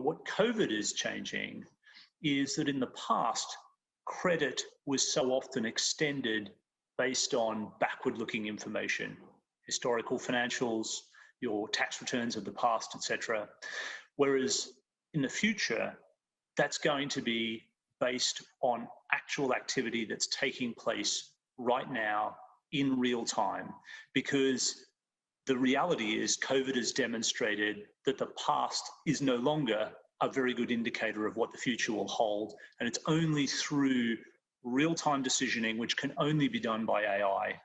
But what COVID is changing is that in the past, credit was so often extended based on backward looking information, historical financials, your tax returns of the past, etc. Whereas in the future, that's going to be based on actual activity that's taking place right now in real time because the reality is COVID has demonstrated that the past is no longer a very good indicator of what the future will hold. And it's only through real time decisioning, which can only be done by AI,